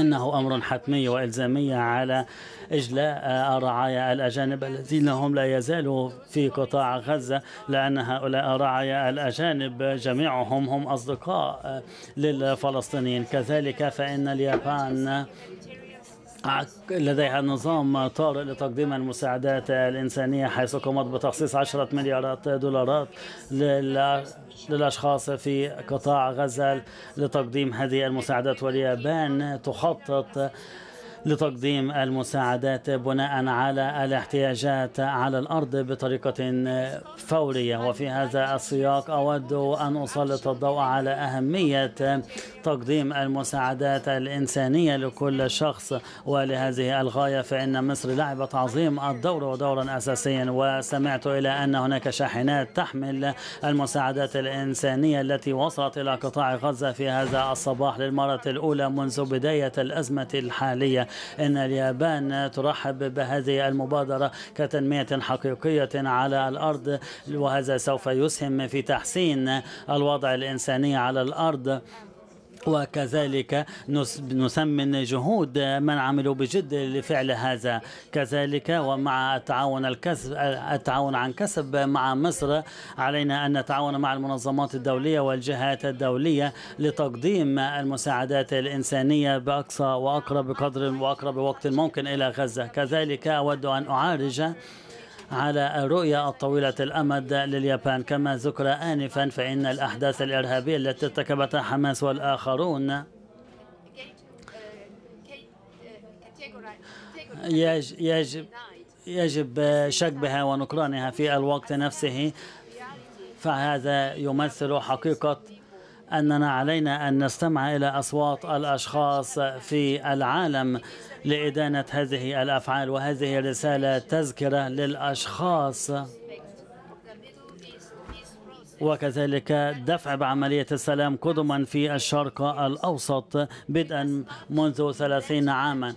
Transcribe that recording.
أنه أمر حتمي وإلزامي على إجلاء الرعايا الأجانب الذين هم لا يزالوا في قطاع غزة لأن هؤلاء الرعايا الأجانب جميعهم هم أصدقاء للفلسطينيين. كذلك فإن اليابان لديها نظام طارئ لتقديم المساعدات الإنسانية حيث قامت بتخصيص عشرة مليارات دولارات للأشخاص في قطاع غزة لتقديم هذه المساعدات. واليابان تخطط لتقديم المساعدات بناء على الاحتياجات على الأرض بطريقة فورية. وفي هذا السياق أود أن أسلط الضوء على أهمية تقديم المساعدات الإنسانية لكل شخص. ولهذه الغاية فإن مصر لعبت عظيم الدور ودورا أساسيا. وسمعت إلى أن هناك شاحنات تحمل المساعدات الإنسانية التي وصلت إلى قطاع غزة في هذا الصباح للمرة الأولى منذ بداية الأزمة الحالية. إن اليابان ترحب بهذه المبادرة كتنمية حقيقية على الأرض وهذا سوف يسهم في تحسين الوضع الإنساني على الأرض. وكذلك نسمن جهود من عملوا بجد لفعل هذا. كذلك ومع التعاون الكسب التعاون عن كسب مع مصر علينا أن نتعاون مع المنظمات الدولية والجهات الدولية لتقديم المساعدات الإنسانية بأقصى وأقرب قدر وأقرب وقت ممكن إلى غزة. كذلك أود أن اعالج على الرؤية الطويلة الأمد لليابان. كما ذكر آنفا فإن الأحداث الإرهابية التي ارتكبتها حماس والآخرون يجب يجب شكبها ونكرانها في الوقت نفسه. فهذا يمثل حقيقة أننا علينا أن نستمع إلى أصوات الأشخاص في العالم لإدانة هذه الأفعال وهذه رسالة تذكرة للأشخاص. وكذلك دفع بعملية السلام قدما في الشرق الأوسط بدءا منذ ثلاثين عاما.